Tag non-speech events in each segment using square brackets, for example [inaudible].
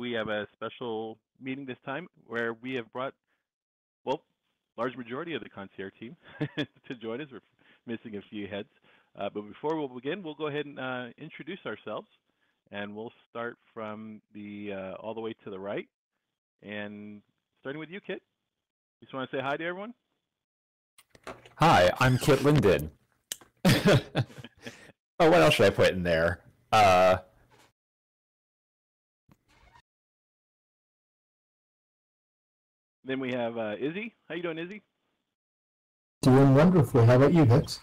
We have a special meeting this time where we have brought, well, large majority of the concierge team [laughs] to join us. We're missing a few heads. Uh, but before we begin, we'll go ahead and uh, introduce ourselves. And we'll start from the uh, all the way to the right. And starting with you, Kit. You just want to say hi to everyone? Hi, I'm Kit Linden. [laughs] oh, what else should I put in there? Uh, then we have uh, Izzy. How you doing, Izzy? Doing wonderful. How about you, Vix?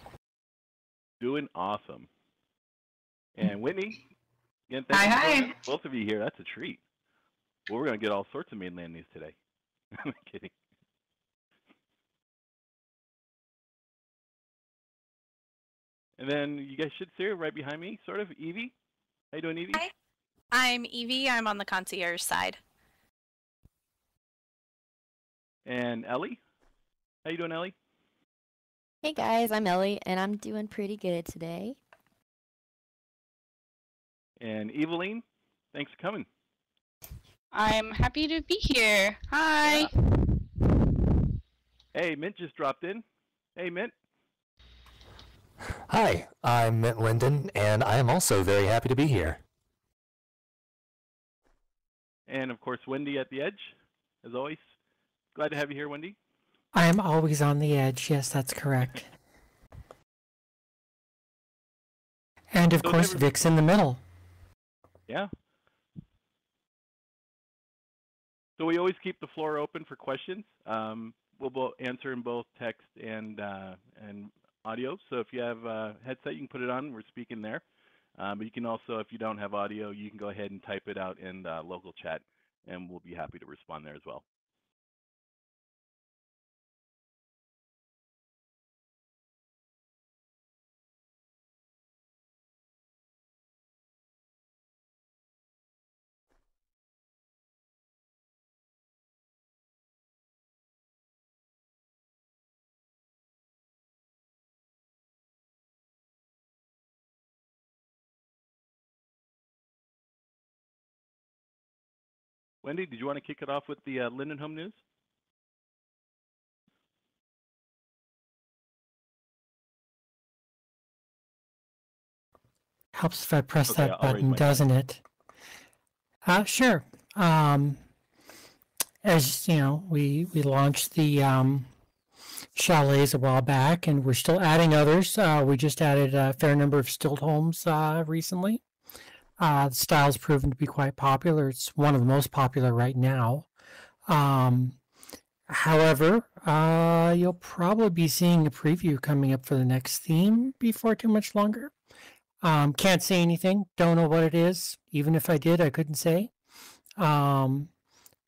Doing awesome. And Whitney. Again, hi, hi. Both of you here. That's a treat. Well, we're going to get all sorts of mainland news today. [laughs] I'm kidding. And then you guys should see her right behind me, sort of. Evie. How you doing, Evie? Hi. I'm Evie. I'm on the concierge side. And Ellie. How you doing, Ellie? Hey guys, I'm Ellie, and I'm doing pretty good today. And Eveline, thanks for coming. I'm happy to be here. Hi. Yeah. Hey, Mint just dropped in. Hey, Mint. Hi, I'm Mint Linden, and I am also very happy to be here. And of course, Wendi at the edge, as always. Glad to have you here, Wendi. I am always on the edge. Yes, that's correct. and of so course, never... Vix in the middle. Yeah. So we always keep the floor open for questions. Um, we'll answer in both text and uh, and audio. So if you have a headset, you can put it on. We're speaking there. Um, but you can also, if you don't have audio, you can go ahead and type it out in the local chat, and we'll be happy to respond there as well. Wendi, did you want to kick it off with the uh, Linden Home news? Helps if I press okay, that I'll button, doesn't it? Uh, sure. Um, as you know, we we launched the um, chalets a while back, and we're still adding others. Uh, we just added a fair number of stilt homes uh, recently. Uh, the style's proven to be quite popular. It's one of the most popular right now. Um, however, uh, you'll probably be seeing a preview coming up for the next theme before too much longer. Um, can't say anything. Don't know what it is. Even if I did, I couldn't say. Um,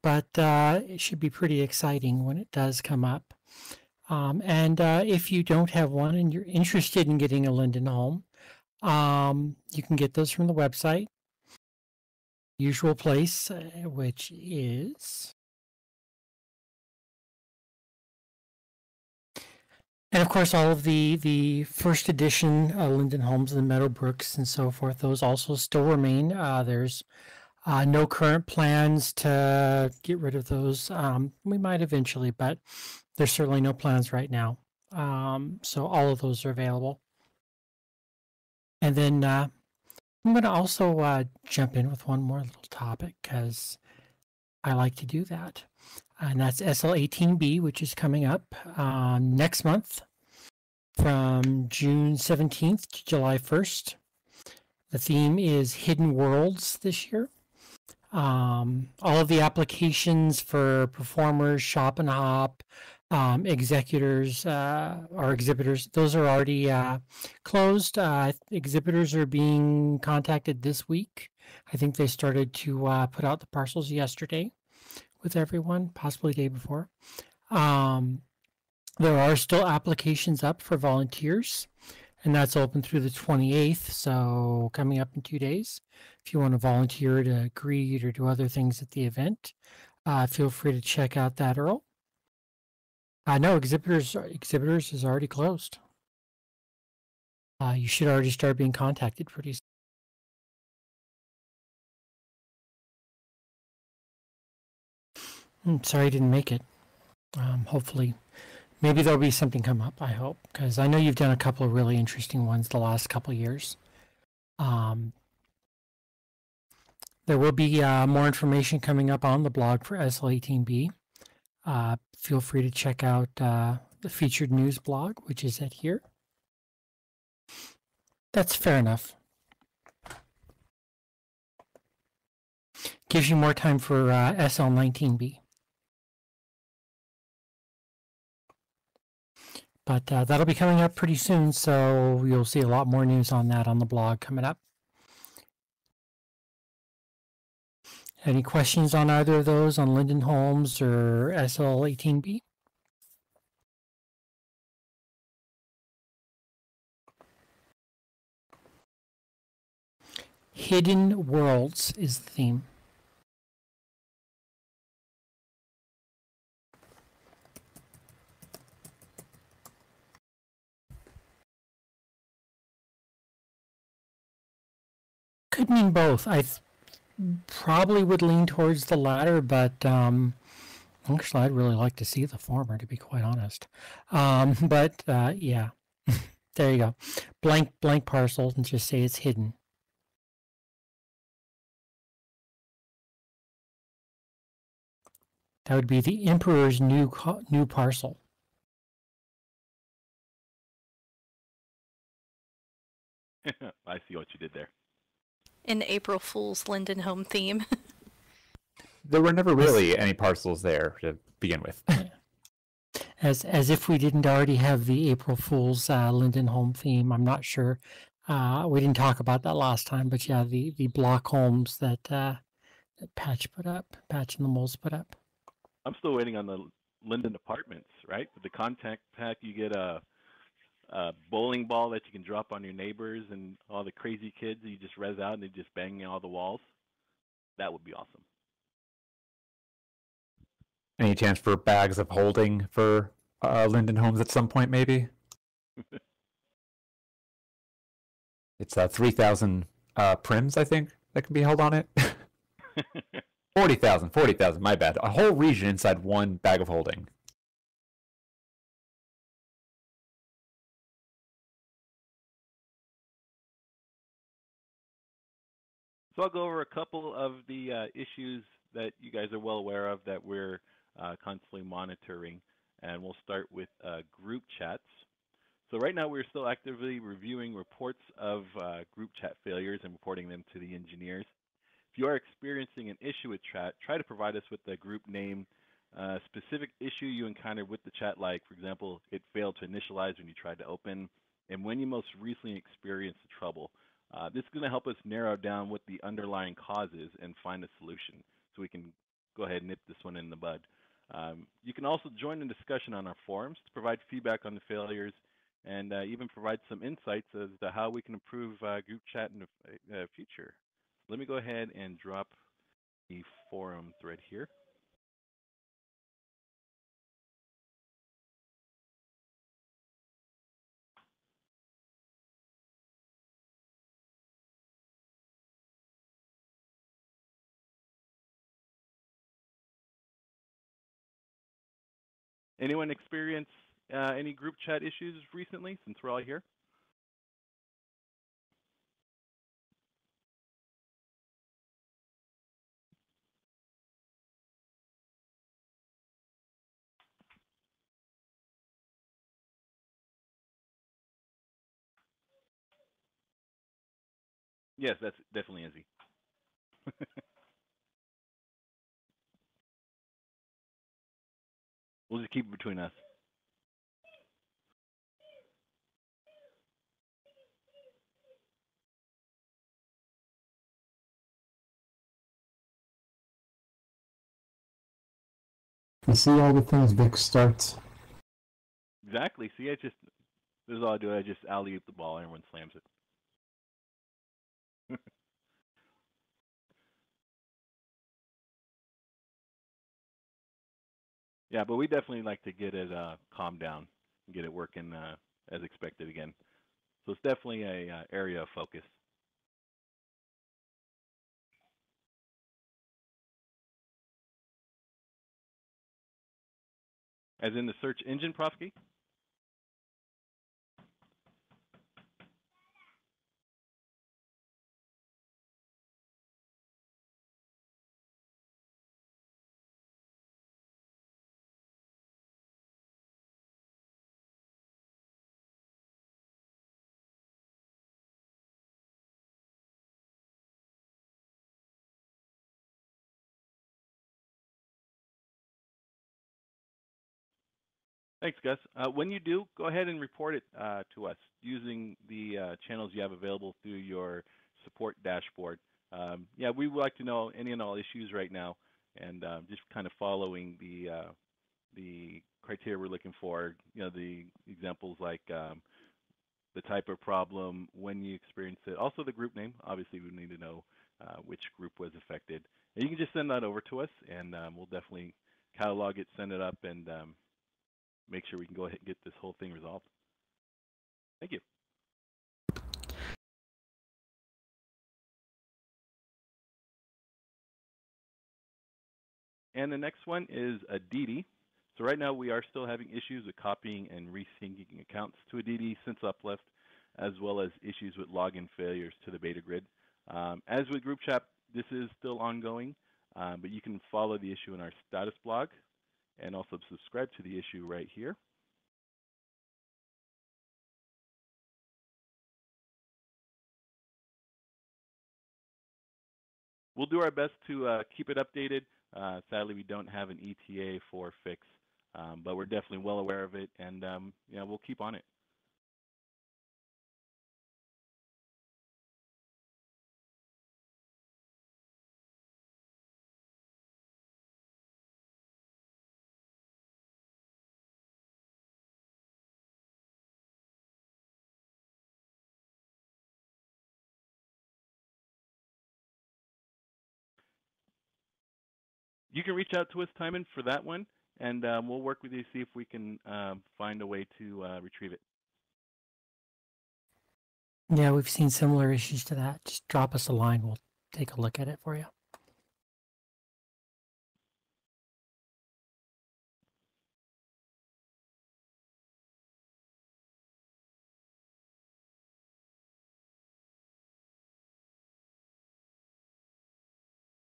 but uh, it should be pretty exciting when it does come up. Um, and uh, if you don't have one and you're interested in getting a Linden Home, um, you can get those from the website. Usual place, uh, which is. And of course, all of the the first edition uh, Linden Homes and the Meadowbrooks and so forth, those also still remain. Uh, there's uh, no current plans to get rid of those. Um, we might eventually, but there's certainly no plans right now. Um, so all of those are available. And then uh, I'm going to also uh, jump in with one more little topic because I like to do that. And that's SL18B, which is coming up um, next month from June 17th to July 1st. The theme is Hidden Worlds this year. Um, all of the applications for performers, shop and hop, um, executors uh, or exhibitors, those are already uh, closed. Uh, exhibitors are being contacted this week. I think they started to uh, put out the parcels yesterday with everyone, possibly day before. Um, there are still applications up for volunteers, and that's open through the 28th, so coming up in two days. If you want to volunteer to greet or do other things at the event, uh, feel free to check out that URL. Uh, no, exhibitors exhibitors is already closed. Uh, you should already start being contacted pretty soon. I'm sorry I didn't make it. Um, hopefully, maybe there'll be something come up. I hope because I know you've done a couple of really interesting ones the last couple years. Um, there will be uh, more information coming up on the blog for SL18B. Uh, feel free to check out uh, the featured news blog, which is at here. That's fair enough. Gives you more time for uh, SL19B. But uh, that'll be coming up pretty soon, so you'll see a lot more news on that on the blog coming up. Any questions on either of those on Linden Homes or SL18B? Hidden Worlds is the theme. Could mean both. I probably would lean towards the latter, but um, actually, I'd really like to see the former, to be quite honest. Um, [laughs] but uh, yeah, [laughs] there you go. Blank blank parcel, and just say it's hidden. That would be the Emperor's new new parcel. [laughs] I see what you did there. An April Fool's Linden Home theme. [laughs] There were never really any parcels there to begin with. [laughs] As as if we didn't already have the April Fool's uh, Linden Home theme. I'm not sure. Uh, we didn't talk about that last time, but yeah, the the block homes that uh, that Patch put up, Patch and the Moles put up. I'm still waiting on the Linden Apartments, right? The contact pack, you get a, a bowling ball that you can drop on your neighbors and all the crazy kids. You just res out and they just bang all the walls. That would be awesome. Any chance for bags of holding for uh, Linden Homes at some point, maybe? [laughs] it's uh, 3,000 uh, prims, I think, that can be held on it. [laughs] 40,000, 40,000, my bad. A whole region inside one bag of holding. So I'll go over a couple of the uh, issues that you guys are well aware of that we're uh, constantly monitoring, and we'll start with uh, group chats. So right now we're still actively reviewing reports of uh, group chat failures and reporting them to the engineers. If you are experiencing an issue with chat, try to provide us with the group name, uh, specific issue you encountered with the chat, like for example, it failed to initialize when you tried to open, and when you most recently experienced the trouble. Uh, this is going to help us narrow down what the underlying cause is and find a solution so we can go ahead and nip this one in the bud. Um, you can also join in discussion on our forums to provide feedback on the failures and uh, even provide some insights as to how we can improve uh, group chat in the uh, future. Let me go ahead and drop the forum thread here. Anyone experience uh, any group chat issues recently since we're all here? Yes, that's definitely Izzy. [laughs] we'll just keep it between us. You see all the things Vix starts. Exactly. See, I just this is all I do. I just alley oop the ball, and everyone slams it. [laughs] Yeah, but we definitely like to get it uh, calmed down and get it working uh, as expected again. So it's definitely a uh, area of focus. As in the search engine, Profsky? Thanks, Gus. Uh, when you do, go ahead and report it uh, to us using the uh, channels you have available through your support dashboard. Um, yeah, we would like to know any and all issues right now, and um, just kind of following the uh, the criteria we're looking for. You know, the examples like um, the type of problem, when you experience it, also the group name. Obviously, we need to know uh, which group was affected. And you can just send that over to us, and um, we'll definitely catalog it, send it up, and um, make sure we can go ahead and get this whole thing resolved. Thank you. And the next one is Aditi. So right now we are still having issues with copying and resyncing accounts to Aditi since uplift, as well as issues with login failures to the beta grid. Um, as with group chat, this is still ongoing, um, but you can follow the issue in our status blog and also subscribe to the issue right here. We'll do our best to uh, keep it updated. Uh, sadly, we don't have an ETA for fix, um, but we're definitely well aware of it, and um, yeah, we'll keep on it. You can reach out to us, Timon, for that one, and um, we'll work with you to see if we can um, find a way to uh, retrieve it. Yeah, we've seen similar issues to that. Just drop us a line. We'll take a look at it for you.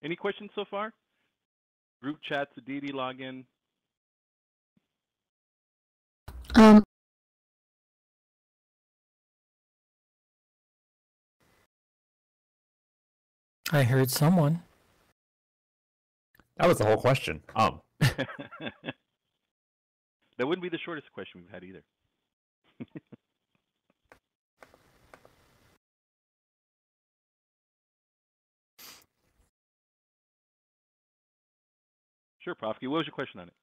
Any questions so far? Group chats, Aditi login. Um, I heard someone. That was the whole question. Um, [laughs] that wouldn't be the shortest question we've had either. [laughs] sure, Profsky. What was your question on it?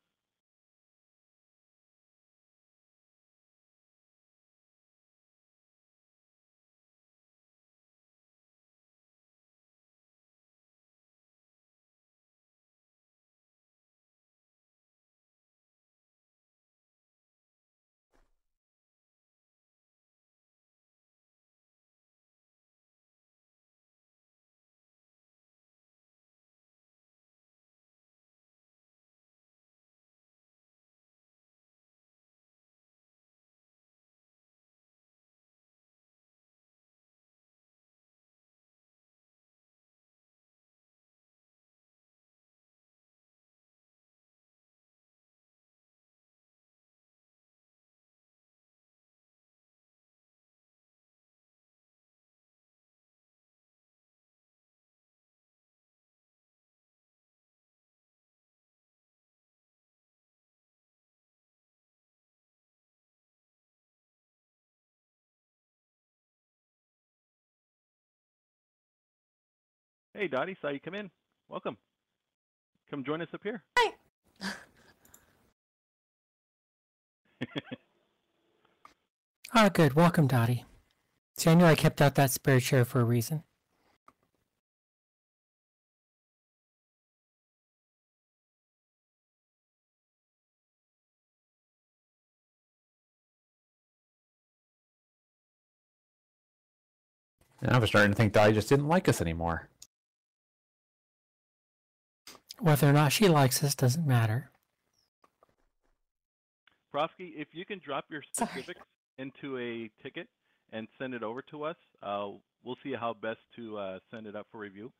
Hey, Dottie, saw you come in. Welcome. Come join us up here. Hi. Ah, [laughs] good. Welcome, Dottie. See, I knew I kept out that spare chair for a reason. and I was starting to think Dottie just didn't like us anymore. Whether or not she likes us doesn't matter. Profsky, if you can drop your Sorry. specifics into a ticket and send it over to us, uh, we'll see how best to uh, send it up for review.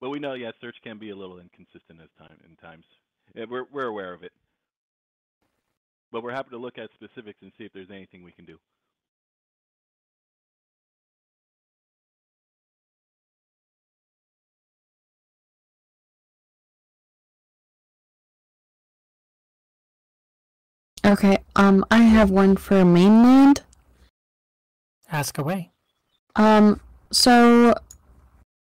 But we know, yeah, search can be a little inconsistent as time in times. Yeah, we're we're aware of it. But we're happy to look at specifics and see if there's anything we can do. Okay, um, I have one for mainland. Ask away. Um, so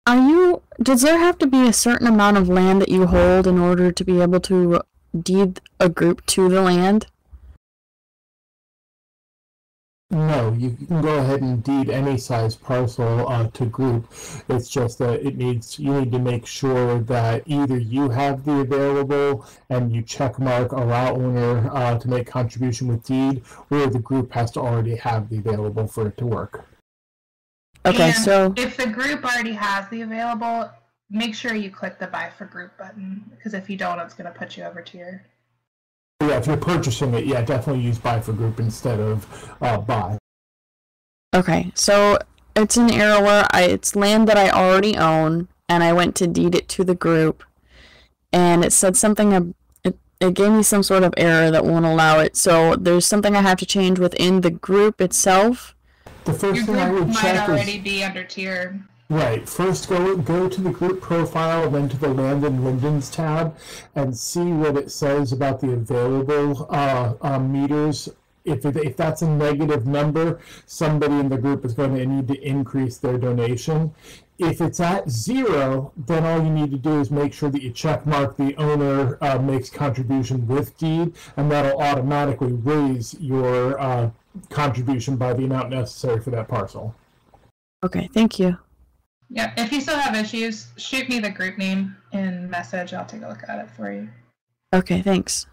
are you, does there have to be a certain amount of land that you hold in order to be able to deed a group to the land? No, you can go ahead and deed any size parcel uh, to group. It's just that it needs you need to make sure that either you have the available and you check mark allow owner uh, to make contribution with deed, or the group has to already have the available for it to work. Okay, And so if the group already has the available, make sure you click the buy for group button because if you don't, it's going to put you over to your. Yeah, if you're purchasing it, yeah, definitely use buy for group instead of uh, buy. okay, so it's an area where I it's land that I already own, and I went to deed it to the group, and it said something. ab- It it gave me some sort of error that won't allow it. So there's something I have to change within the group itself. The first Your thing I group would might check already is be under tier. Right. First, go go to the group profile, then to the Land and Lindens tab, and see what it says about the available uh, uh, meters. If if that's a negative number, somebody in the group is going to need to increase their donation. If it's at zero, then all you need to do is make sure that you check mark the owner uh, makes contribution with deed, and that'll automatically raise your uh, contribution by the amount necessary for that parcel. Okay, thank you. Yeah, if you still have issues, shoot me the group name in message. I'll take a look at it for you. Okay, thanks.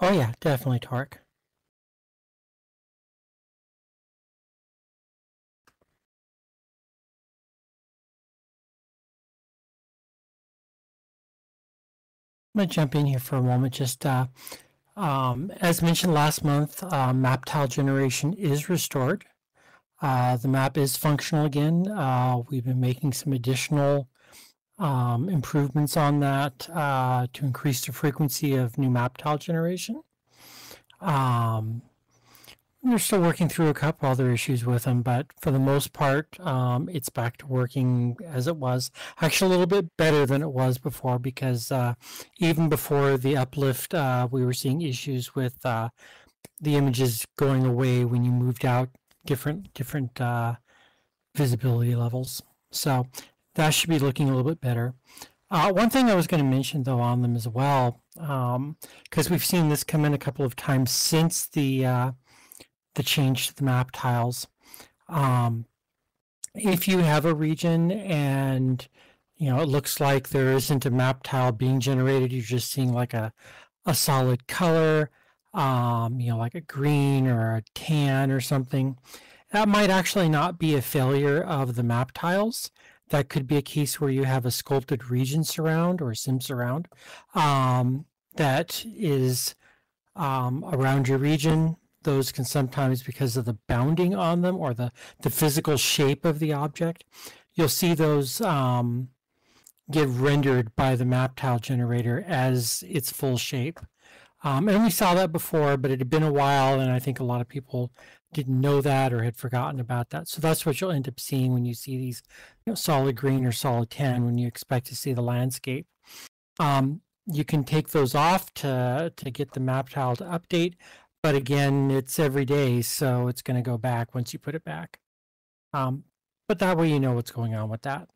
Oh yeah, definitely Tark. I'm gonna jump in here for a moment. Just uh, um, as mentioned last month, uh, map tile generation is restored. Uh, the map is functional again. Uh, we've been making some additional um, improvements on that uh, to increase the frequency of new map tile generation. Um, we're still working through a couple other issues with them, but for the most part, um, it's back to working as it was. Actually, a little bit better than it was before because uh, even before the uplift, uh, we were seeing issues with uh, the images going away when you moved out different different uh, visibility levels. So that should be looking a little bit better. Uh, one thing I was going to mention though on them as well, because we've seen this come in a couple of times since the uh, the change to the map tiles. Um, if you have a region and you know it looks like there isn't a map tile being generated, you're just seeing like a a solid color, um, you know, like a green or a tan or something. That might actually not be a failure of the map tiles. That could be a case where you have a sculpted region surround or sim surround um, that is um, around your region. Those can sometimes, because of the bounding on them or the, the physical shape of the object, you'll see those um, get rendered by the map tile generator as its full shape. Um, and we saw that before, but it had been a while, and I think a lot of people didn't know that or had forgotten about that. So that's what you'll end up seeing when you see these you know, solid green or solid tan when you expect to see the landscape. Um, you can take those off to to get the map tile to update, but again, it's every day, so it's going to go back once you put it back. Um, but that way, you know what's going on with that.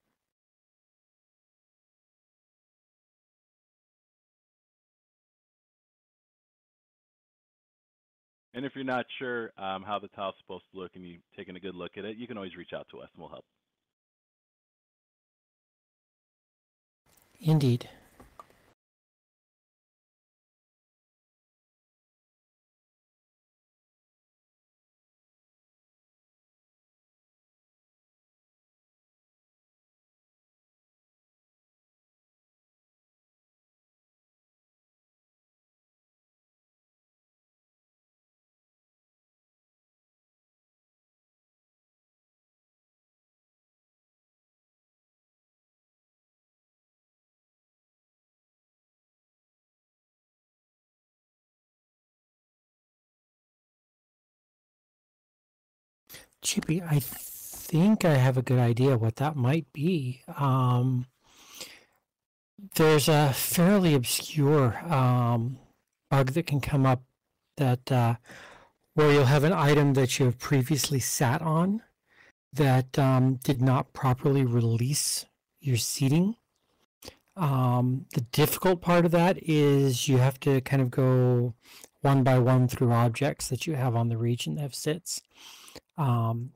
And if you're not sure um, how the tile's supposed to look and you've taken a good look at it, you can always reach out to us and we'll help. Indeed. Chippy, I think I have a good idea what that might be. Um, there's a fairly obscure um, bug that can come up that uh, where you'll have an item that you have previously sat on that um, did not properly release your seating. Um, the difficult part of that is you have to kind of go one by one through objects that you have on the region that have sits um,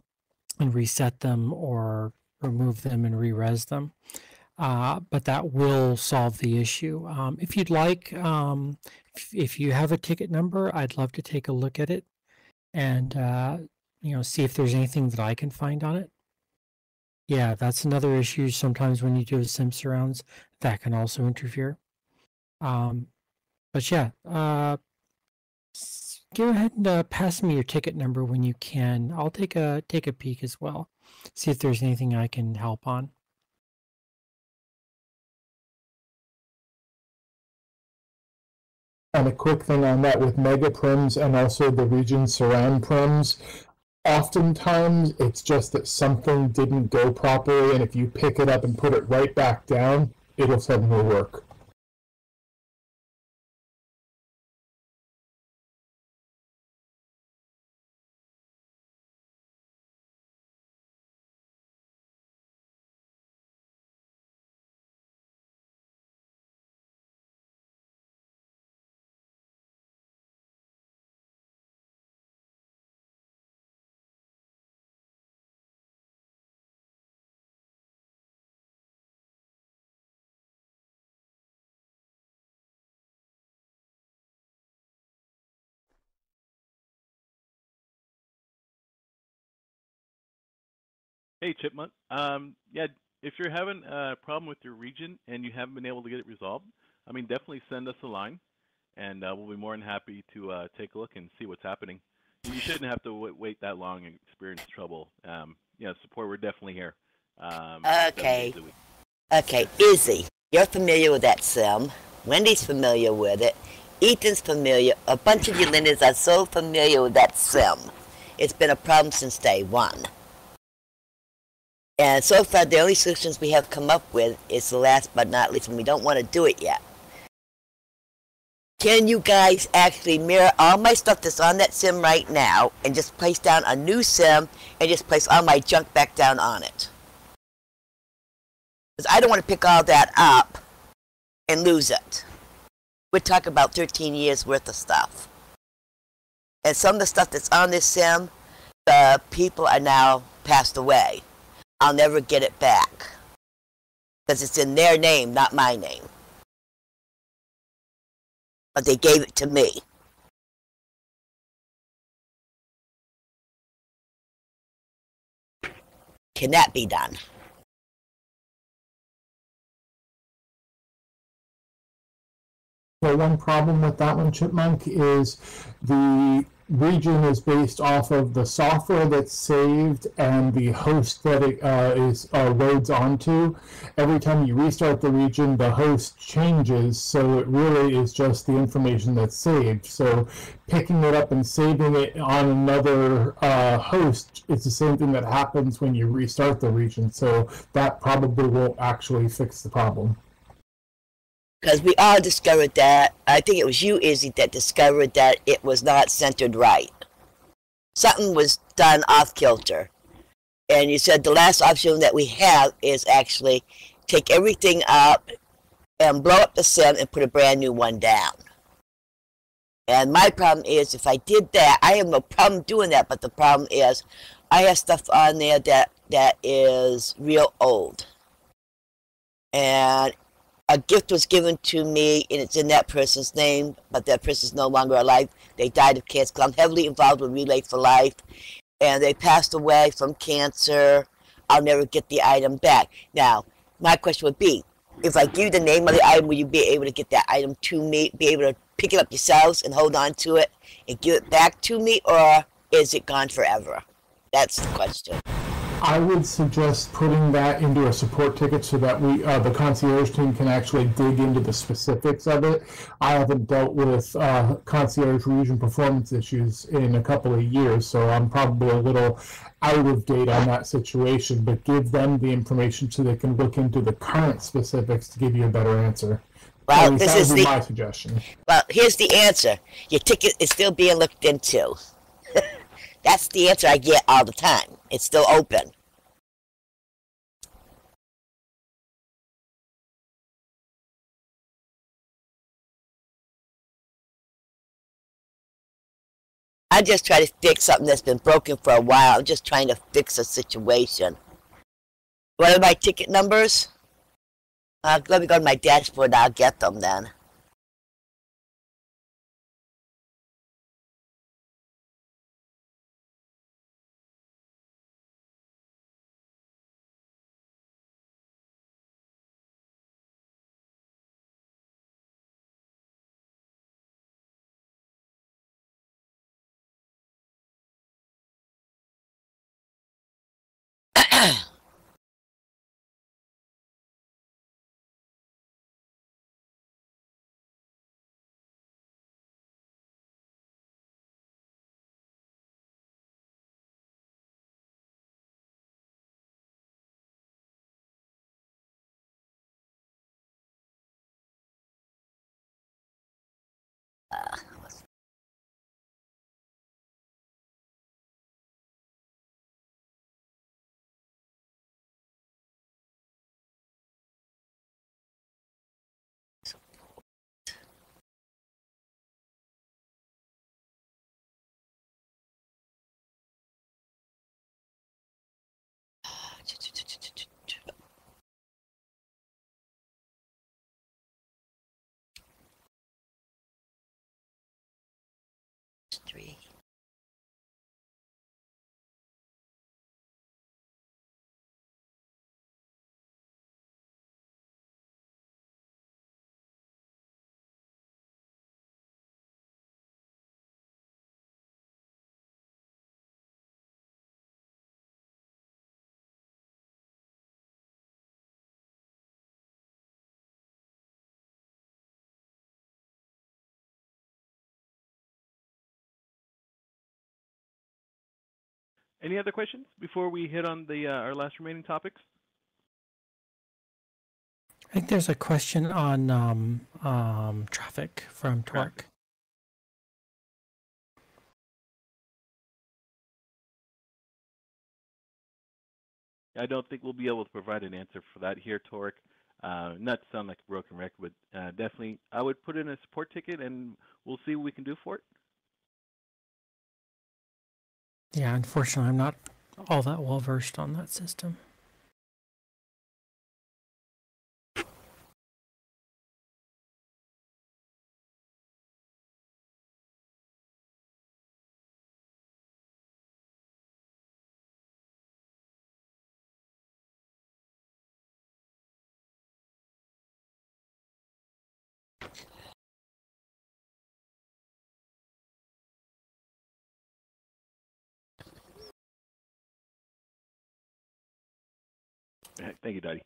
and reset them or remove them and re-res them. Uh, but that will solve the issue. Um, if you'd like, um, if, you have a ticket number, I'd love to take a look at it and uh, you know see if there's anything that I can find on it. Yeah, that's another issue. Sometimes when you do a sim surrounds, that can also interfere. Um, but yeah, uh, go ahead and uh, pass me your ticket number when you can. I'll take a take a peek as well, see if there's anything I can help on. And a quick thing on that with mega prims and also the region surround prims. Oftentimes, it's just that something didn't go properly, and if you pick it up and put it right back down, it'll suddenly work. Hey, Chipmunk. Um, yeah, if you're having a problem with your region and you haven't been able to get it resolved, I mean, definitely send us a line, and uh, we'll be more than happy to uh, take a look and see what's happening. You shouldn't have to wait that long and experience trouble. Um, yeah, support. We're definitely here. Um, okay. Okay, Izzy, you're familiar with that sim. Wendi's familiar with it. Ethan's familiar. A bunch of you Lindens are so familiar with that sim. It's been a problem since day one. And so far, the only solutions we have come up with is the last but not least, and we don't want to do it yet. Can you guys actually mirror all my stuff that's on that sim right now and just place down a new sim and just place all my junk back down on it? Because I don't want to pick all that up and lose it. We're talking about 13 years worth of stuff. And some of the stuff that's on this sim, the people are now passed away. I'll never get it back. Because it's in their name, not my name. But they gave it to me. Can that be done? Well, one problem with that one, Chipmunk, is the region is based off of the software that's saved and the host that it uh, is uh, loads onto. Every time you restart the region, the host changes, so it really is just the information that's saved. So picking it up and saving it on another uh, host is the same thing that happens when you restart the region. So that probably won't actually fix the problem because we all discovered that. I think it was you, Izzy, that discovered that it was not centered right. Something was done off kilter. And you said the last option that we have is actually take everything up and blow up the sim and put a brand new one down. And my problem is if I did that, I have no problem doing that, but the problem is I have stuff on there that that is real old. And a gift was given to me and it's in that person's name, but that person's no longer alive. They died of cancer. I'm heavily involved with Relay for Life, and they passed away from cancer. I'll never get the item back. Now, my question would be, if I give you the name of the item, will you be able to get that item to me, be able to pick it up yourselves and hold on to it and give it back to me, or is it gone forever? That's the question. I would suggest putting that into a support ticket so that we, uh, the concierge team can actually dig into the specifics of it. I haven't dealt with uh, concierge region performance issues in a couple of years, so I'm probably a little out of date on that situation, but give them the information so they can look into the current specifics to give you a better answer. Well, this is the my suggestion. well. Here's the answer. Your ticket is still being looked into. That's the answer I get all the time. It's still open. I just try to fix something that's been broken for a while. I'm just trying to fix a situation. What are my ticket numbers? Uh, let me go to my dashboard. I'll get them then. Three. Any other questions before we hit on the uh, our last remaining topics? I think there's a question on um, um, traffic from Torque. I don't think we'll be able to provide an answer for that here, Torque. Uh, not to sound like a broken record, but uh, definitely I would put in a support ticket and we'll see what we can do for it. Yeah, unfortunately, I'm not all that well versed on that system. Thank you, Dottie.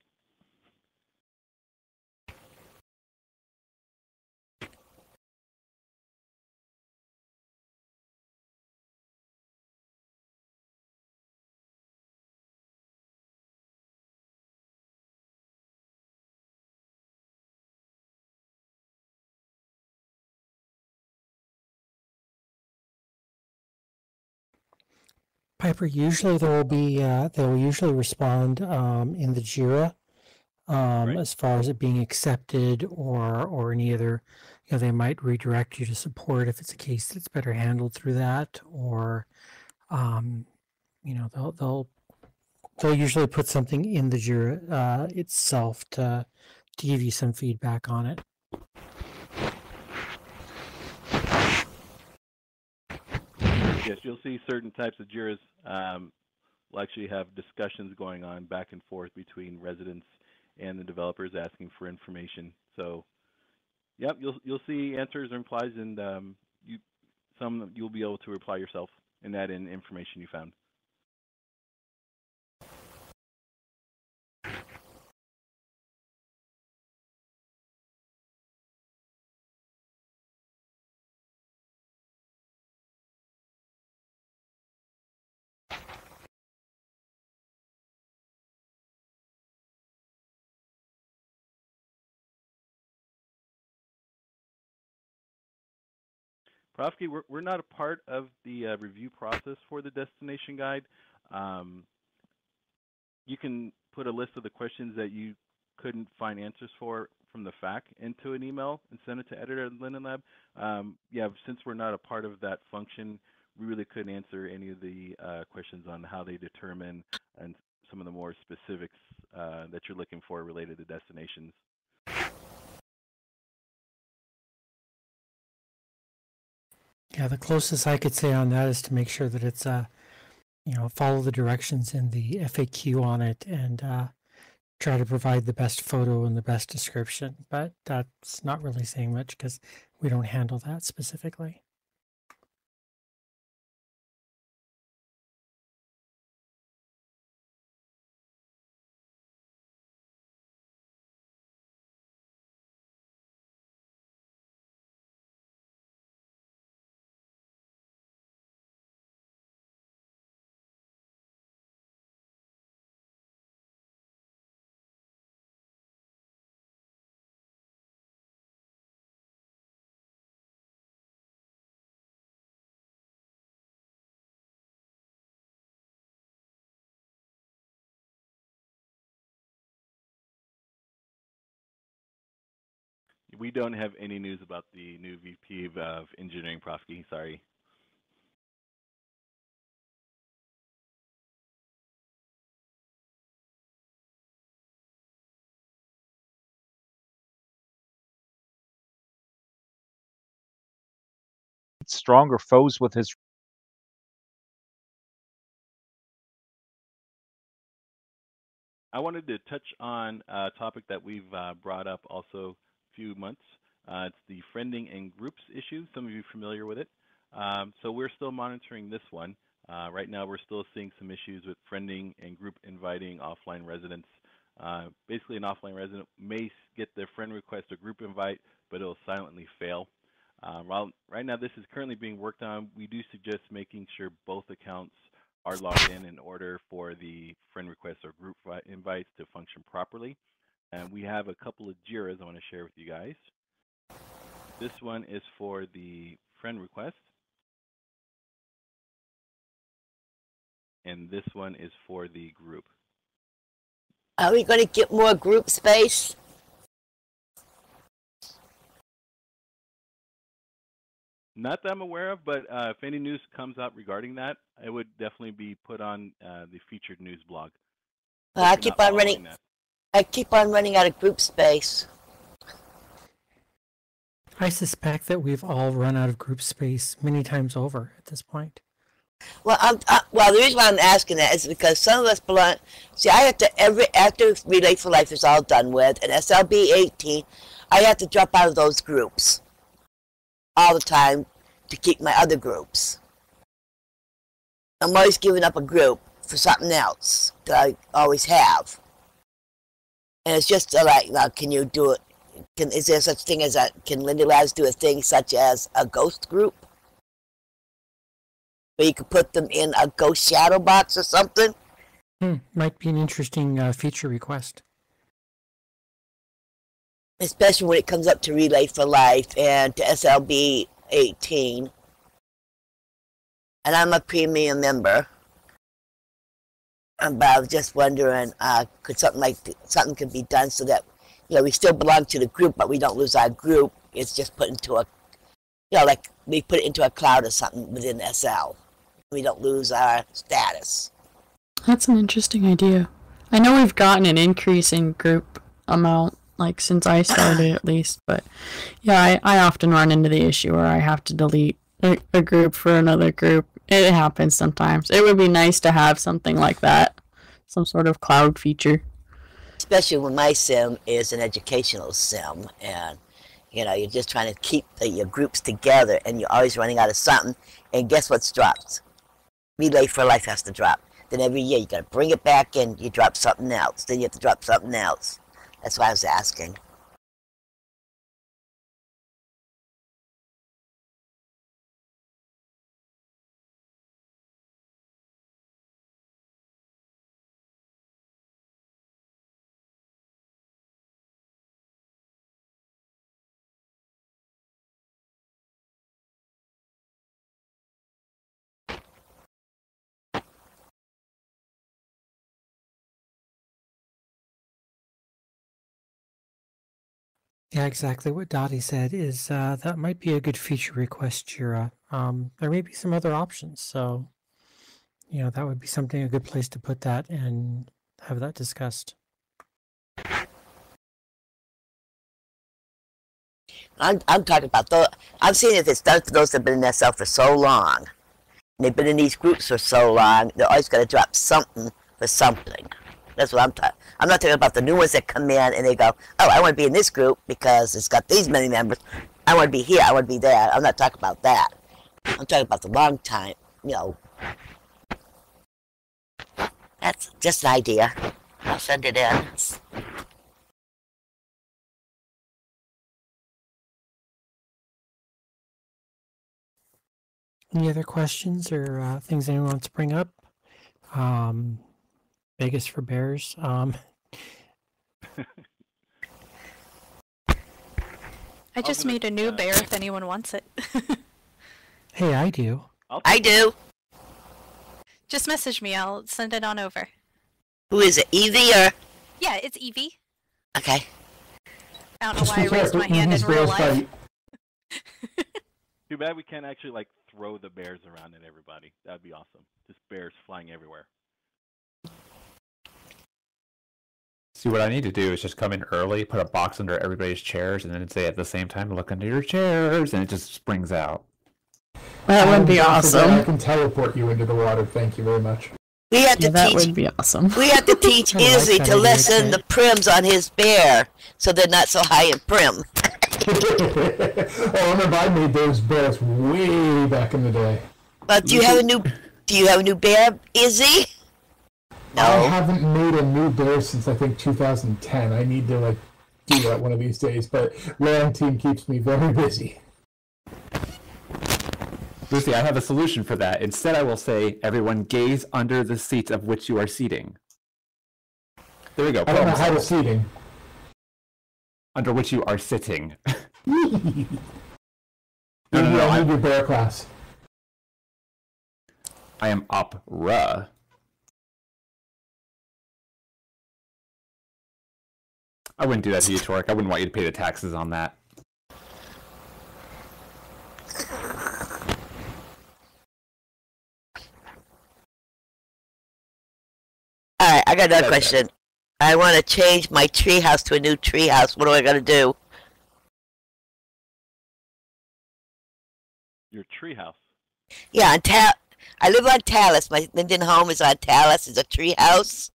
Piper, usually there will be uh, they will usually respond um, in the Jira um, as far as it being accepted or or any other. You know, they might redirect you to support if it's a case that's better handled through that, or um, you know they'll they'll they'll usually put something in the Jira uh, itself to to give you some feedback on it. Yes, you'll see certain types of JIRAs um, will actually have discussions going on back and forth between residents and the developers asking for information. So, yep, you'll you'll see answers or replies, and um, you some you'll be able to reply yourself and add in information you found. Profki, we're, we're not a part of the uh, review process for the destination guide. Um, you can put a list of the questions that you couldn't find answers for from the FAQ into an email and send it to editor at Linden Lab. Um, yeah, since we're not a part of that function, we really couldn't answer any of the uh, questions on how they determine and some of the more specifics uh, that you're looking for related to destinations. Yeah, the closest I could say on that is to make sure that it's uh, you know, follow the directions in the FAQ on it and uh, try to provide the best photo and the best description. But that's not really saying much because we don't handle that specifically. We don't have any news about the new VP of, engineering, Profsky. Sorry. stronger foes with his I wanted to touch on a topic that we've uh, brought up also few months. Uh, it's the friending and groups issue. Some of you are familiar with it. Um, so we're still monitoring this one. Uh, right now, we're still seeing some issues with friending and group inviting offline residents. Uh, basically, an offline resident may get their friend request or group invite, but it'll silently fail. Um, while right now this is currently being worked on, we do suggest making sure both accounts are logged in in order for the friend requests or group invites to function properly. And we have a couple of JIRAs I want to share with you guys. This one is for the friend request. And this one is for the group. Are we going to get more group space? Not that I'm aware of, but uh, if any news comes out regarding that, it would definitely be put on uh, the featured news blog. Well, I keep on running. that. I keep on running out of group space. I suspect that we've all run out of group space many times over at this point. Well, I'm, uh, well, the reason why I'm asking that is because some of us belong. See, I have to every after Relay for Life is all done with, and SLB 18, I have to drop out of those groups all the time to keep my other groups. I'm always giving up a group for something else that I always have. And it's just uh, like, now, can you do it? Can, is there such thing as a, can Linden Labs do a thing such as a ghost group? Where you could put them in a ghost shadow box or something? Hmm, might be an interesting uh, feature request. Especially when it comes up to Relay for Life and to SLB 18. And I'm a premium member. Um, but I was just wondering, uh, could something like th- something could be done so that you know we still belong to the group, but we don't lose our group. It's just put into a, you know, like we put it into a cloud or something within SL. We don't lose our status. That's an interesting idea. I know we've gotten an increase in group amount like since I started at least. But yeah, I, I often run into the issue where I have to delete a, a group for another group. It happens sometimes. It would be nice to have something like that, some sort of cloud feature. Especially when my sim is an educational sim, and you know you're just trying to keep the, your groups together, and you're always running out of something. And guess what's dropped? Relay for Life has to drop. Then every year you got to bring it back in. You drop something else. Then you have to drop something else. That's why I was asking. Yeah, exactly what Dottie said is uh, that might be a good feature request, Jira. Um, there may be some other options, so you know that would be something a good place to put that and have that discussed. I'm, I'm talking about those. I've seen if it's for those that have been in SL for so long. They've been in these groups for so long, they're always going to drop something for something. That's what I'm talking. I'm not talking about the new ones that come in and they go, "Oh, I want to be in this group because it's got these many members. I want to be here. I want to be there." I'm not talking about that. I'm talking about the long time. You know, that's just an idea. I'll send it in. Any other questions or uh, things anyone wants to bring up? Um, Vegas for Bears. Um, I just made a new bear if anyone wants it. [laughs] hey, I do. I do. just message me. I'll send it on over. Who is it? Evie or? Yeah, it's Evie. Okay. I don't know why I raised my hand in real life. Too bad we can't actually like throw the bears around at everybody. That'd be awesome. Just bears flying everywhere. See, what I need to do is just come in early, put a box under everybody's chairs, and then say at the same time, look under your chairs, and it just springs out. That would be Don't forget, I can teleport you into the water. Thank you very much. We have to Yeah, that teach. would be awesome. We have to [laughs] teach I like Izzy to lessen the prims on his bear, so they're not so high in prim. [laughs] [laughs] oh, I remember I made those bears way back in the day. But do you have a new? Do you have a new bear, Izzy? I haven't made a new bear since I think 2010. I need to like do that one of these days, but land team keeps me very busy. Lucy, I have a solution for that. Instead, I will say, everyone gaze under the seats of which you are seating. There we go. I don't know how to seating. Under which you are sitting. [laughs] No, no, no, I I- need your bear class. I am opera. I wouldn't do that to you, Torque. I wouldn't want you to pay the taxes on that. All right, I got another question. I want to change my treehouse to a new treehouse. What do I got to do? Your treehouse. Yeah, on Ta- I live on Talus. My Linden home is on Talus. It's a treehouse.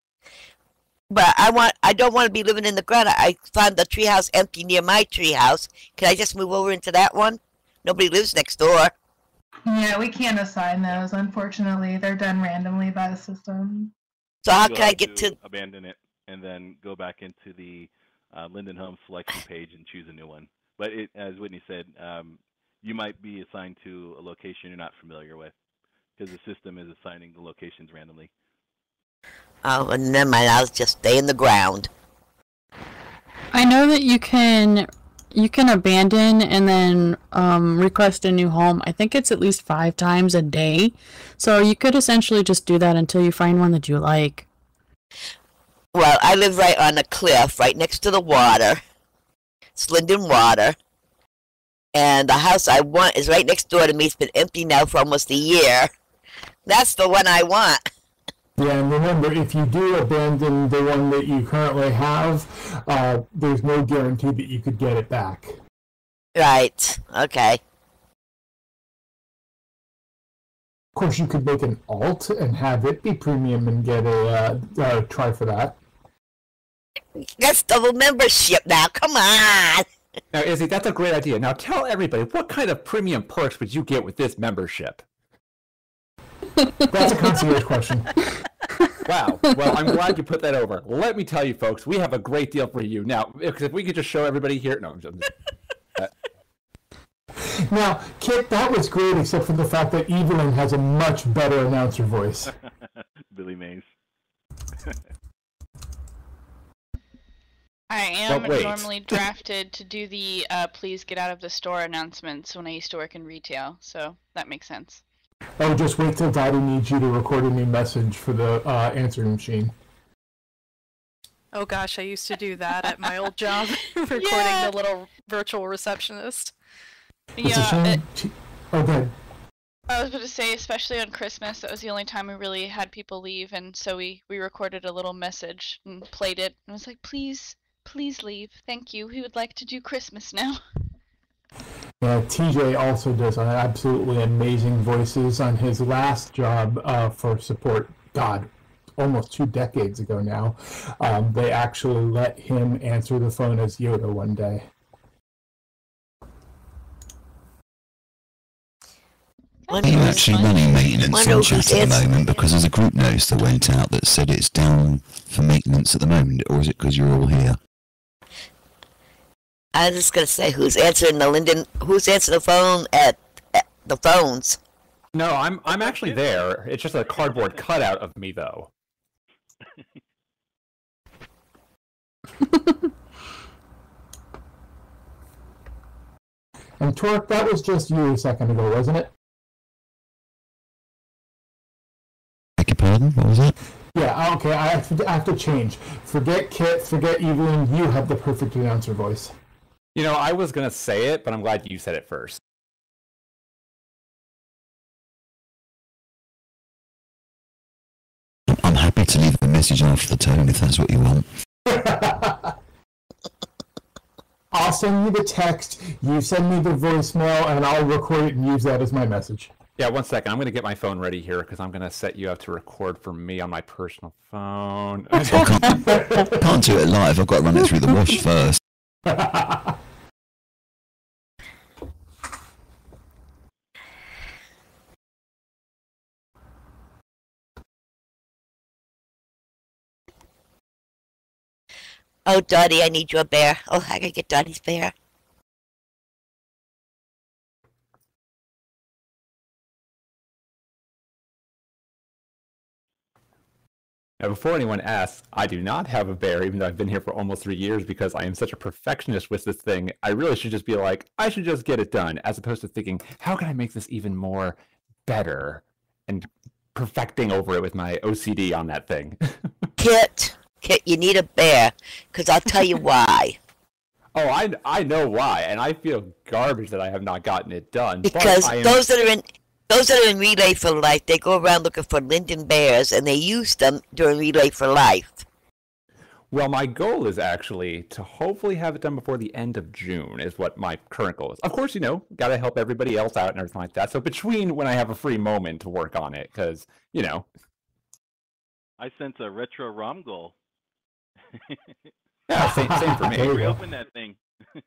But I want. I don't want to be living in the ground. I I found the treehouse empty near my treehouse. Can I just move over into that one? Nobody lives next door. Yeah, we can't assign those. Unfortunately, they're done randomly by the system. So how You'll can I have get to? abandon it and then go back into the uh, Linden Home selection page and choose a new one? But it, as Whitney said, um, you might be assigned to a location you're not familiar with because the system is assigning the locations randomly. Oh, and never mind. I'll just stay in the ground. I know that you can you can abandon and then um, request a new home. I think it's at least five times a day. So you could essentially just do that until you find one that you like. Well, I live right on a cliff, right next to the water. It's Linden Water. And the house I want is right next door to me. It's been empty now for almost a year. That's the one I want. Yeah, and remember, if you do abandon the one that you currently have, uh, there's no guarantee that you could get it back. Right. Okay. Of course, you could make an alt and have it be premium and get a uh, uh, try for that. That's double membership now. Come on. Now, Izzy, that's a great idea. Now, tell everybody what kind of premium perks would you get with this membership? That's a concierge question. Wow. Well, I'm glad you [laughs] put that over. Let me tell you, folks, we have a great deal for you. Now, if, if we could just show everybody here. No, I'm just, uh, Now, Kit, that was great, except for the fact that Evelyn has a much better announcer voice. [laughs] Billy Mays. I am normally drafted to do the uh, please get out of the store announcements when I used to work in retail, so that makes sense. Oh, just wait till Daddy needs you to record a new message for the uh, answering machine. Oh gosh, I used to do that at my old job, [laughs] [laughs] recording Yeah. the little virtual receptionist. It's Yeah, shame. it- oh, good. I was going to say, especially on Christmas, that was the only time we really had people leave, and so we, we recorded a little message and played it, and was like, please, please leave. Thank you. We would like to do Christmas now. [laughs] Yeah, TJ also does uh, absolutely amazing voices on his last job uh, for support. God, almost two decades ago now. Um, they actually let him answer the phone as Yoda one day. Are you actually running maintenance on chat at the moment? Because there's a group notice that went out that said it's down for maintenance at the moment, or is it because you're all here? I was just gonna say who's answering the Linden. Who's answering the phone at, at the phones? no, I'm I'm actually there. It's just a cardboard cutout of me, though. [laughs] And Torque, that was just you a second ago, wasn't it? Beg your pardon? What was that? Yeah, okay, I have to, I have to change. Forget Kit, forget Evelyn, you have the perfect announcer voice. You know, I was gonna say it, but I'm glad you said it first. I'm happy to leave a message after the tone if that's what you want. [laughs] I'll send you the text, you send me the voicemail, and I'll record it and use that as my message. Yeah, one second. I'm gonna get my phone ready here because I'm gonna set you up to record for me on my personal phone. I can't, can't do it live. I've got to run it through the wash [laughs] first. [laughs] Oh, Dottie, I need your bear. Oh, I gotta get Dottie's bear. Now, before anyone asks, I do not have a bear, even though I've been here for almost three years because I am such a perfectionist with this thing. I really should just be like, I should just get it done, as opposed to thinking, how can I make this even more better and perfecting over it with my OCD on that thing. [laughs] Kit, Kit, you need a bear, because I'll tell you why. [laughs] oh, I, I know why, and I feel garbage that I have not gotten it done. Because those that are in those that are in Relay for Life, they go around looking for Linden bears, and they use them during Relay for Life. Well, my goal is actually to hopefully have it done before the end of June, is what my current goal is. Of course, you know, got to help everybody else out and everything like that. So between when I have a free moment to work on it, because, you know, I sense a retro ROM goal. yeah, same, same for [laughs] me. There. Reopen that thing. [laughs]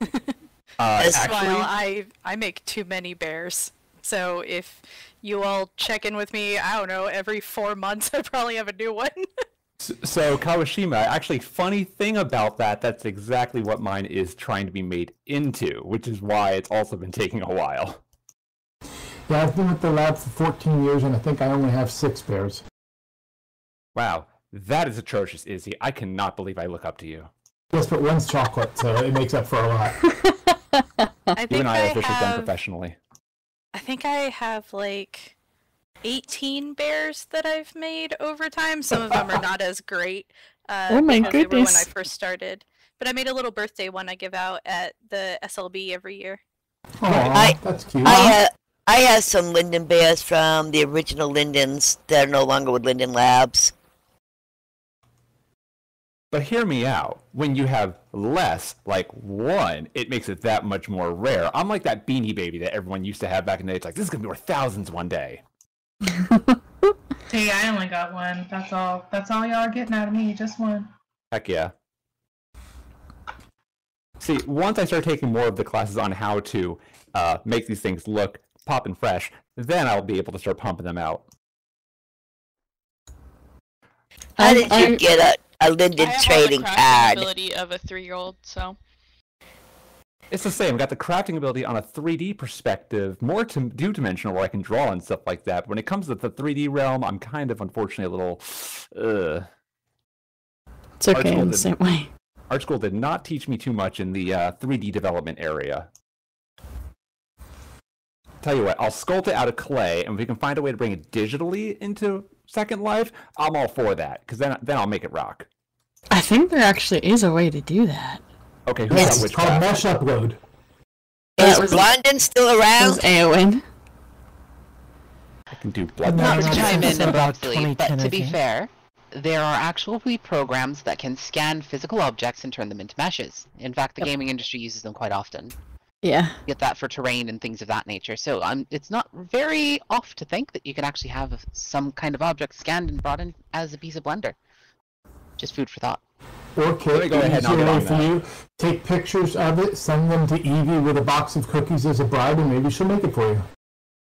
Uh, As- actually, Well, I I make too many bears. So if you all check in with me, I don't know, every four months, [laughs] I probably have a new one. so Kawashima, actually, funny thing about that, that's exactly what mine is trying to be made into, which is why it's also been taking a while. Yeah, I've been at the lab for 14 years, and I think I only have six pairs. Wow, that is atrocious, Izzy. I cannot believe I look up to you. Yes, but one's chocolate, so it makes up for a lot. [laughs] I think Even I I have this done professionally. I think I have like 18 bears that I've made over time. Some of them are not as great. Uh, Oh my because they were when I first started. But I made a little birthday one I give out at the SLB every year. Aw, I- that's cute. I have I have some Linden bears from the original Lindens that are no longer with Linden Labs. But hear me out. When you have less, like one, it makes it that much more rare. I'm like that beanie baby that everyone used to have back in the day. It's like, this is going to be worth thousands one day. Hey, I only got one. That's all. That's all y'all are getting out of me. Just one. Heck yeah. See, once I start taking more of the classes on how to uh, make these things look pop and fresh, then I'll be able to start pumping them out. How I- did I- you get a, a Linden I have all trading the card? ability of a three-year-old, so It's the same. I got the crafting ability on a 3D perspective, more to two dimensional where I can draw and stuff like that. But when it comes to the 3D realm, I'm kind of unfortunately a little. Uh, It's okay Archibald in the same way. Art School did not teach me too much in the uh, 3D development area. Tell you what, I'll sculpt it out of clay, and if we can find a way to bring it digitally into Second Life, I'm all for that, because then then I'll make it rock. I think there actually is a way to do that. Okay, who's Yes, got it's called witchcraft? mesh upload. Is was- London still around? was Aowen. I can do blood. No, Not no, to chime in about abruptly, but to be fair, there are actual Wii programs that can scan physical objects and turn them into meshes. In fact, the Yep. gaming industry uses them quite often. Yeah. Get that for terrain and things of that nature. So um, it's not very off to think that you can actually have some kind of object scanned and brought in as a piece of Blender. Just food for thought. Or Let Kit, go ahead and I'll easier get way on for you. Take pictures of it, send them to Evie with a box of cookies as a bribe, and maybe she'll make it for you.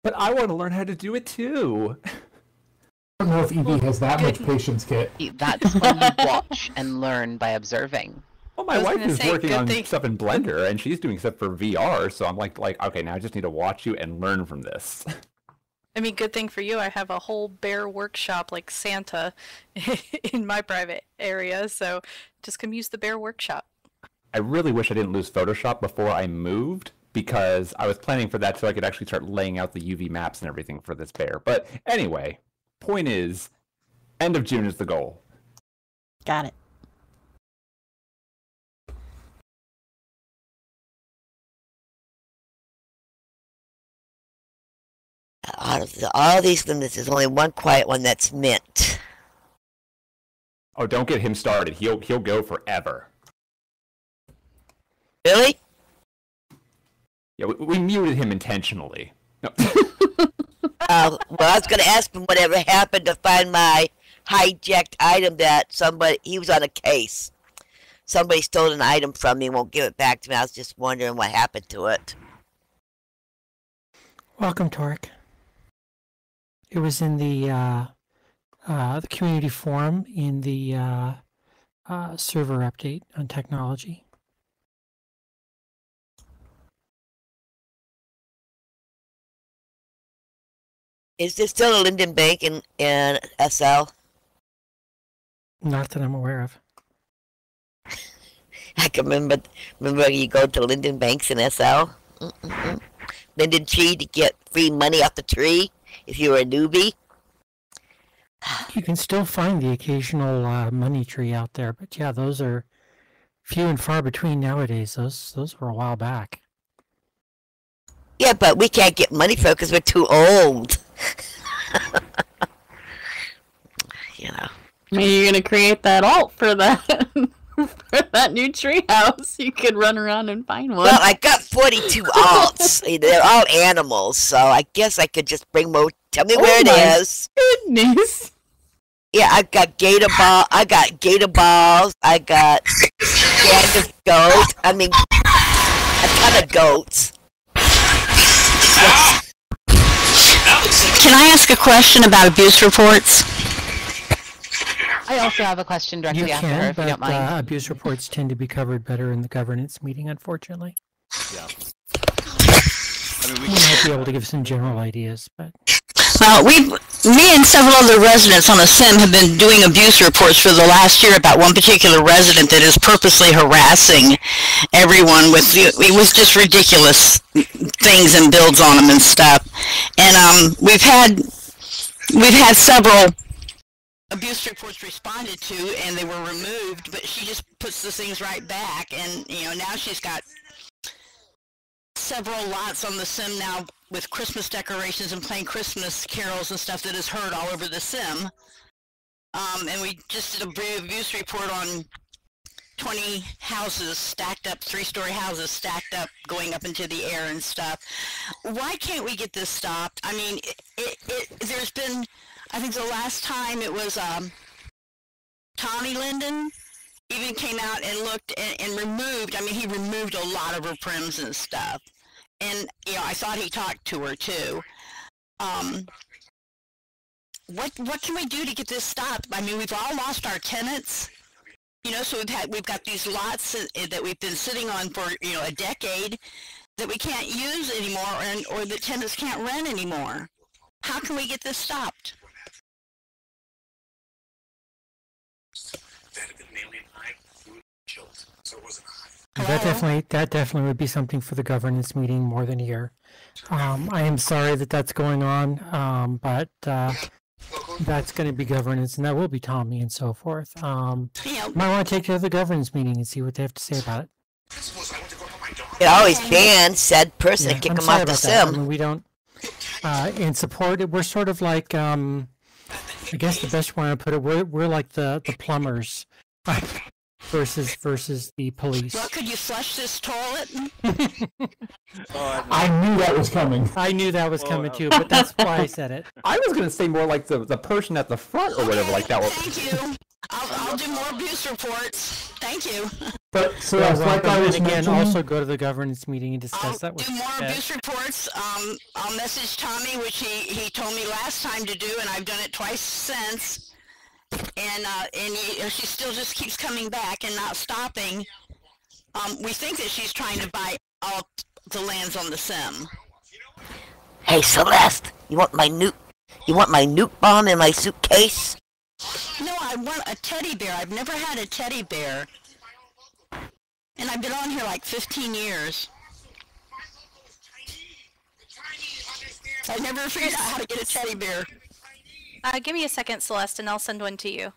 But I want to learn how to do it too. I don't know if Evie has that much patience, Kit. That's when you watch and learn by observing. Well, my wife is say, working on thing- stuff in Blender, and she's doing stuff for VR. So I'm like, like, okay, now I just need to watch you and learn from this. [laughs] I mean, good thing for you, I have a whole bear workshop like Santa [laughs] in my private area, so just come use the bear workshop. I really wish I didn't lose Photoshop before I moved because I was planning for that so I could actually start laying out the UV maps and everything for this bear. But anyway, point is, end of June is the goal. Got it. Out of the, all these limits, there's only one quiet one that's mint. Oh, don't get him started. He'll he'll go forever. Really? Yeah, we, we muted him intentionally. No. [laughs] Uh, well, I was going to ask him whatever happened to find my hijacked item that somebody, he was on a case. Somebody stole an item from me and won't give it back to me. I was just wondering what happened to it. Welcome, Torque. It was in the uh, uh, the community forum in the uh, uh, server update on technology. Is there still a Linden Bank in, in SL? Not that I'm aware of. [laughs] I can remember, remember you go to Linden Banks in SL? Mm-mm-mm. Linden Tree to get free money off the tree if you're a newbie? [sighs] You can still find the occasional uh, money tree out there, but yeah, those are few and far between nowadays. Those those were a while back. Yeah, but we can't get money for because we're too old. [laughs] you know. Maybe you're gonna create that alt for that [laughs] [laughs] for that new treehouse. You could run around and find one. Well, I got 42 [laughs] alts. They're all animals, so I guess I could just bring more. Tell me Oh where it is. Goodness. Yeah, I got gator ball. I got gator balls. I got gander goat. I mean, a ton of goats. Can I ask a question about abuse reports? I also have a question You directly after her, can, if you but don't mind. uh, abuse reports tend to be covered better in the governance meeting, unfortunately. Yeah. I mean, we You might be able to give some general ideas, but Well, we, me and several other residents on the sim have been doing abuse reports for the last year about one particular resident that is purposely harassing everyone with, it was just ridiculous things and builds on them and stuff. And, um, we've had, we've had several abuse reports responded to and they were removed, but she just puts the things right back and, you know, now she's got several lots on the sim now with Christmas decorations and playing Christmas carols and stuff that is heard all over the sim. Um, and we just did a abuse report on 20 houses stacked up, three-story houses stacked up, going up into the air and stuff. Why can't we get this stopped? I mean, it, it, it there's been, I think the last time it was um, Tommy Linden even came out and looked and, and removed. I mean, he removed a lot of her prims and stuff. And you know, I thought he talked to her too. Um, what what can we do to get this stopped? I mean, we've all lost our tenants. You know, so we've had we've got these lots that we've been sitting on for you know a decade that we can't use anymore, and or the tenants can't rent anymore. How can we get this stopped? That definitely that definitely would be something for the governance meeting more than here. Um, I am sorry that that's going on, um, but uh, that's going to be governance, and that will be Tommy and so forth. Um, might want to take it to the governance meeting and see what they have to say about it. It always can, said person, Yeah, kick I'm them off the about that. I sim. mean, we don't. Uh, in support, we're sort of like, um, I guess the best way to put it, we're we're like the the plumbers [laughs] versus versus the police. Well, could you flush this toilet? I knew that was coming. I knew that was coming too, but that's why I said it. [laughs] I was gonna say more like the the person at the front or whatever, like that. Thank you. I'll, I'll do more abuse reports. Thank you. But so Yeah, that's well, like I and was again, mentioning. also go to the governance meeting and discuss that with. do more Beth. abuse reports. Um, I'll message Tommy, which he, he told me last time to do, and I've done it twice since. And uh, and he, she still just keeps coming back and not stopping. Um, we think that she's trying to buy all the lands on the sim. Hey Celeste, you want my nuke? You want my nuke bomb in my suitcase? No, I want a teddy bear. I've never had a teddy bear. And I've been on here like 15 years. I never figured out how to get a teddy bear. Uh, give me a second, Celeste, and I'll send one to you.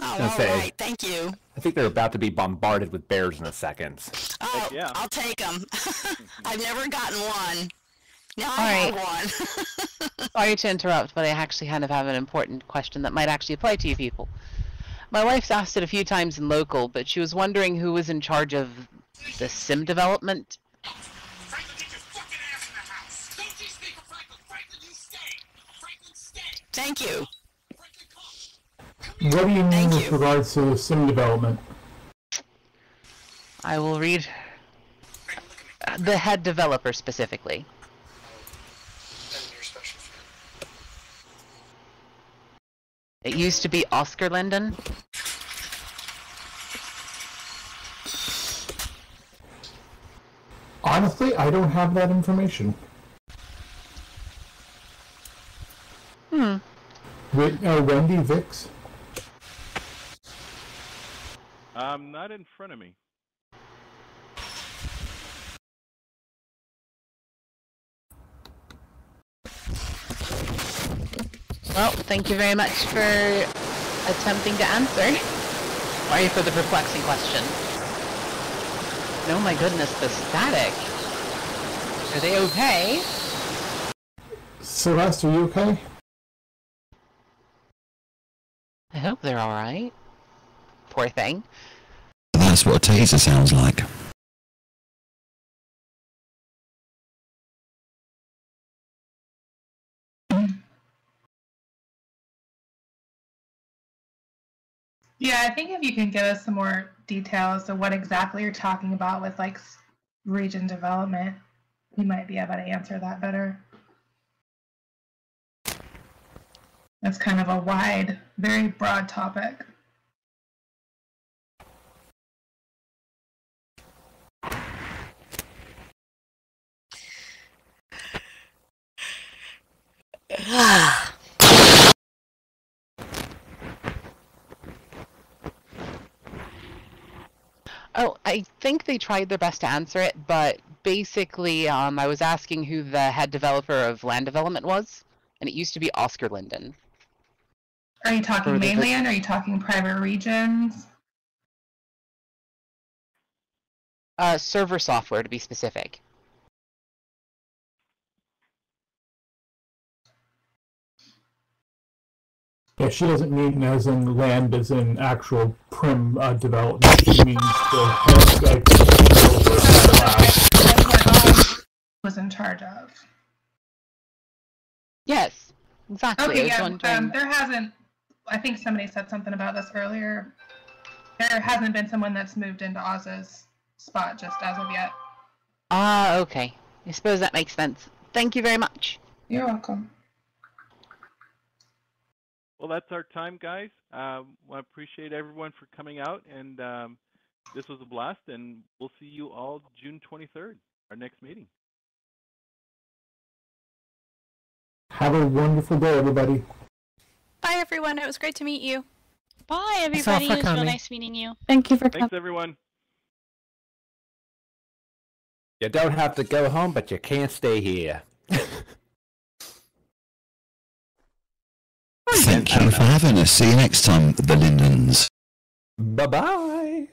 Oh, Gonna all say. right. Thank you. I think they're about to be bombarded with bears in a second. Oh, I'll take them. [laughs] I've never gotten one. Now All I right. have one. [laughs] Sorry to [laughs] interrupt, but I actually kind of have an important question that might actually apply to you people. My wife's asked it a few times in local, but she was wondering who was in charge of the sim development. Thank you. What do you mean with regards to sim development? I will read uh, the head developer specifically. It used to be Oscar Linden. Honestly, I don't have that information. Hmm. Wi- uh, Wendi Vix. Um, not in front of me. Well, thank you very much for attempting to answer. Sorry for the perplexing question. Oh my goodness, the static. Are they okay? Celeste, are you okay? I hope they're alright. Poor thing. That's what a taser sounds like. Yeah, I think if you can give us some more details of what exactly you're talking about with like region development, we might be able to answer that better. That's kind of a wide, very broad topic. Oh, I think they tried their best to answer it, but basically, um, I was asking who the head developer of land development was, and it used to be Oscar Linden. Are you talking Or the- the- mainland? Are you talking private regions? Uh, server software, to be specific. Yeah, she doesn't mean as in land, as in actual prim uh, development. She means the head, like. Was in charge of. Yes, exactly. Okay, yeah. Um, there hasn't. I think somebody said something about this earlier. There hasn't been someone that's moved into Oz's spot just as of yet. Ah, okay. I suppose that makes sense. Thank you very much. You're welcome. Well, that's our time, guys. Um, I appreciate everyone for coming out, and um, this was a blast. And we'll see you all June 23rd, our next meeting. Have a wonderful day, everybody. Bye, everyone. It was great to meet you. Bye, everybody. It was real nice meeting you. Thank you for coming. Thanks, everyone. You don't have to go home, but you can't stay here. Thank you for having us. See you next time, the Lindens. Bye bye.